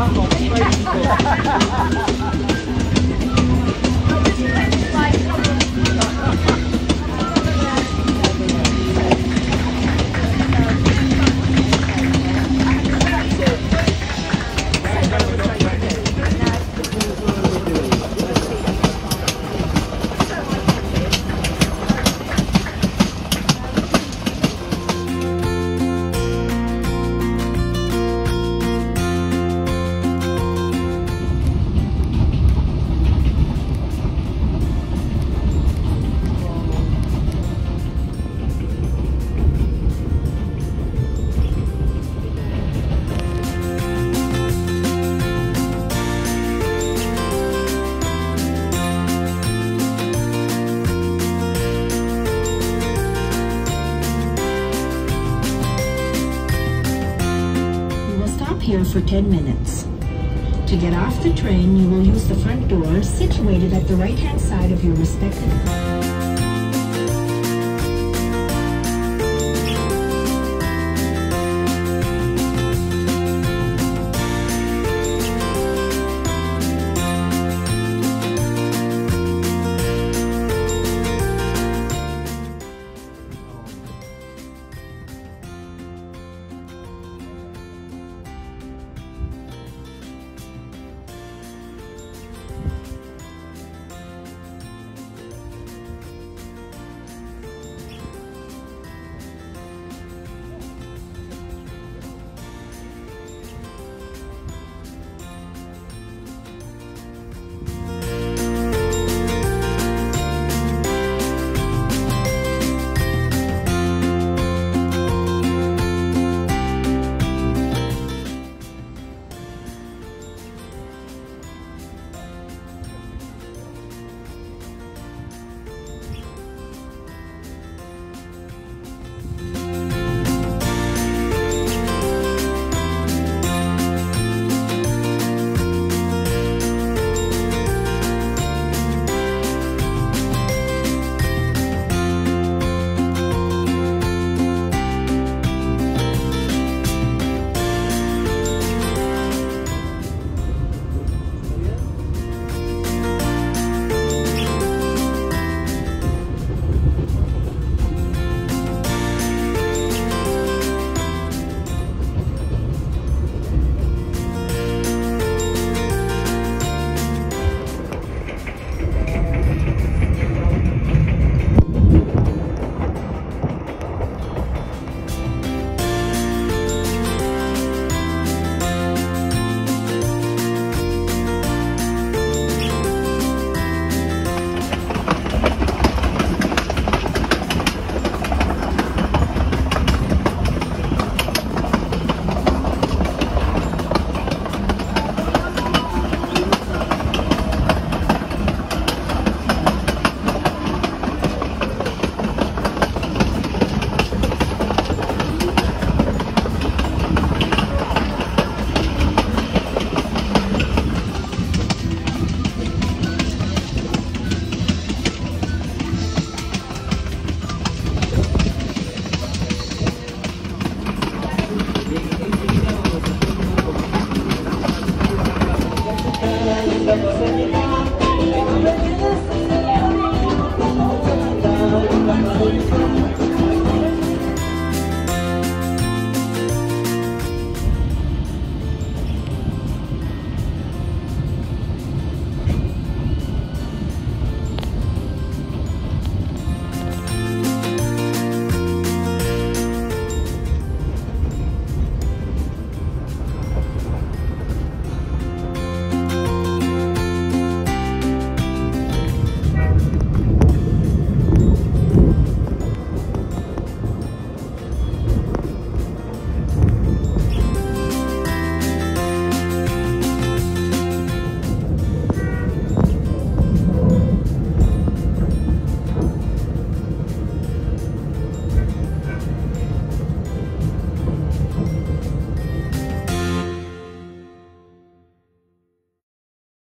ハハハハ here for 10 minutes. To get off the train, you will use the front door situated at the right-hand side of your respective